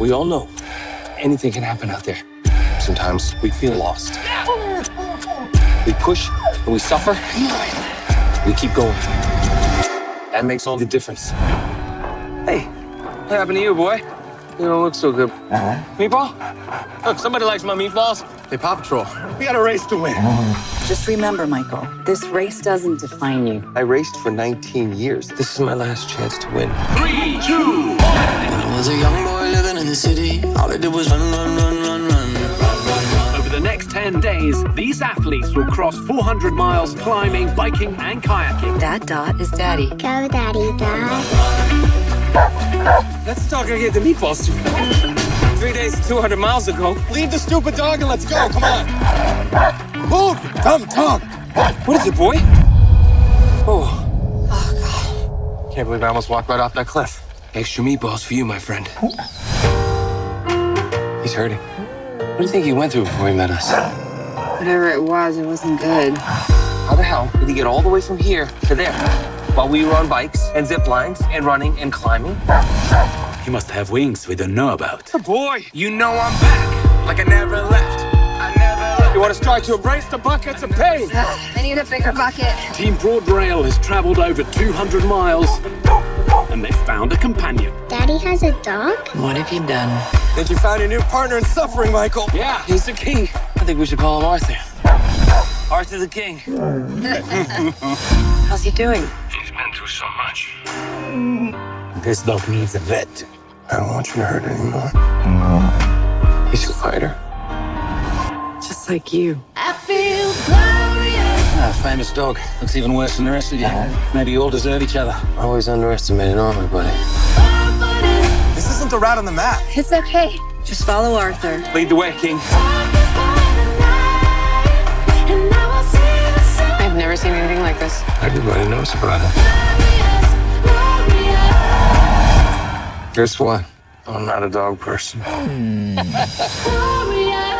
We all know anything can happen out there. Sometimes we feel lost. We push and we suffer. We keep going. That makes all the difference. Hey, what happened to you, boy? You don't look so good. Uh-huh. Meatball? Look, somebody likes my meatballs. Hey, Paw Patrol, we got a race to win. Just remember, Michael, this race doesn't define you. I raced for 19 years. This is my last chance to win. Three, two, city, all I did was run, run, run, run, run. Over the next 10 days, these athletes will cross 400 miles climbing, biking, and kayaking. That dot is daddy. Go, Daddy, go. That's the dog I gave the meatballs to. Three days, 200 miles ago. Leave the stupid dog and let's go. Come on. Move, dumb dog. What is it, boy? Oh. Oh, God. Can't believe I almost walked right off that cliff. Extra meatballs for you, my friend. He's hurting. What do you think he went through before he met us? Whatever it was, it wasn't good. How the hell did he get all the way from here to there while we were on bikes and zip lines and running and climbing? He must have wings we don't know about. Boy, You know I'm back, like I never left. I never left. you want to try to embrace the buckets of pain? I need a bigger bucket. Team Broad Rail has traveled over 200 miles and they found a companion. Daddy has a dog? What have you done? Think you found your new partner in suffering, Michael? Yeah, he's the king. I think we should call him Arthur. Arthur the king. How's he doing? He's been through so much. This dog needs a vet. I don't want you to hurt anymore. No. He's a fighter. Just like you. I feel glorious. Ah, famous dog. Looks even worse than the rest of you. Maybe you all deserve each other. Always underestimated everybody. This isn't the route on the map. It's okay. Just follow Arthur. Lead the way, king. I've never seen anything like this. Everybody knows about it. Guess what? I'm not a dog person. Glorious.